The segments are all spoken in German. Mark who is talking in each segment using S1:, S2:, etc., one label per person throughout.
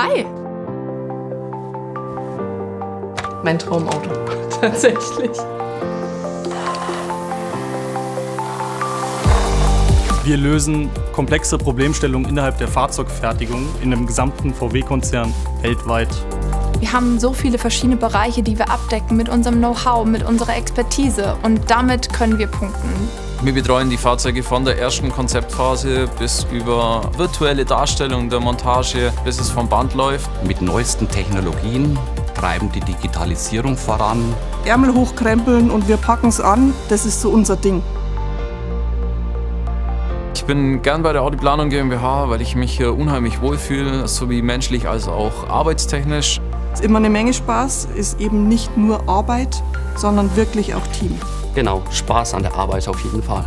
S1: Hi. Mein Traumauto, tatsächlich.
S2: Wir lösen komplexe Problemstellungen innerhalb der Fahrzeugfertigung in einem gesamten VW-Konzern weltweit.
S3: Wir haben so viele verschiedene Bereiche, die wir abdecken mit unserem Know-how, mit unserer Expertise und damit können wir punkten.
S4: Wir betreuen die Fahrzeuge von der ersten Konzeptphase bis über virtuelle Darstellung der Montage, bis es vom Band läuft.
S5: Mit neuesten Technologien treiben die Digitalisierung voran.
S6: Ärmel hochkrempeln und wir packen es an, das ist so unser Ding.
S4: Ich bin gern bei der Audi Planung GmbH, weil ich mich hier unheimlich wohlfühle, sowie menschlich als auch arbeitstechnisch.
S6: Es ist immer eine Menge Spaß, ist eben nicht nur Arbeit, sondern wirklich auch Team.
S5: Genau, Spaß an der Arbeit auf jeden Fall.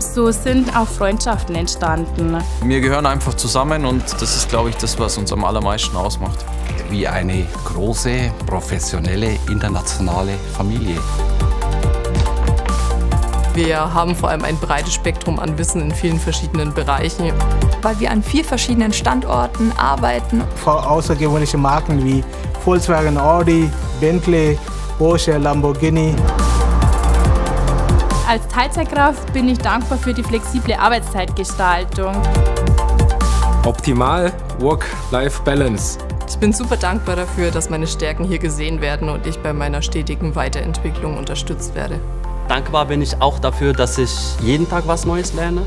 S7: So sind auch Freundschaften entstanden.
S4: Wir gehören einfach zusammen und das ist, glaube ich, das, was uns am allermeisten ausmacht.
S5: Wie eine große, professionelle, internationale Familie.
S1: Wir haben vor allem ein breites Spektrum an Wissen in vielen verschiedenen Bereichen.
S3: Weil wir an vier verschiedenen Standorten arbeiten.
S8: Vor außergewöhnliche Marken wie Volkswagen, Audi, Bentley, Porsche, Lamborghini.
S7: Als Teilzeitkraft bin ich dankbar für die flexible Arbeitszeitgestaltung.
S9: Optimal Work-Life-Balance.
S1: Ich bin super dankbar dafür, dass meine Stärken hier gesehen werden und ich bei meiner stetigen Weiterentwicklung unterstützt werde.
S10: Dankbar bin ich auch dafür, dass ich jeden Tag was Neues lerne.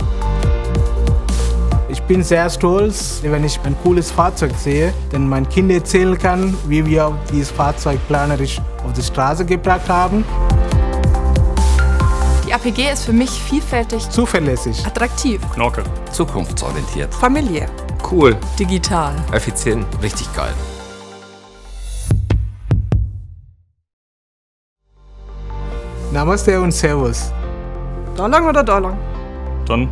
S8: Ich bin sehr stolz, wenn ich ein cooles Fahrzeug sehe, denn mein Kind erzählen kann, wie wir dieses Fahrzeug planerisch auf die Straße gebracht haben.
S3: Die APG ist für mich vielfältig,
S8: zuverlässig,
S1: attraktiv,
S2: Knorke,
S5: zukunftsorientiert,
S6: familiär,
S9: cool,
S1: digital,
S9: effizient,
S4: richtig geil.
S8: Namaste und Servus.
S6: Da lang oder da lang?
S2: Dann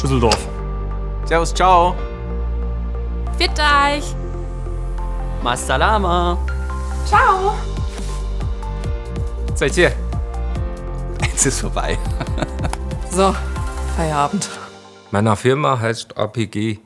S2: Düsseldorf.
S4: Servus, ciao.
S7: Fit euch!
S10: Masalama!
S3: Ciao!
S9: Seid ihr?
S5: Es ist vorbei.
S1: So, Feierabend.
S9: Meine Firma heißt APG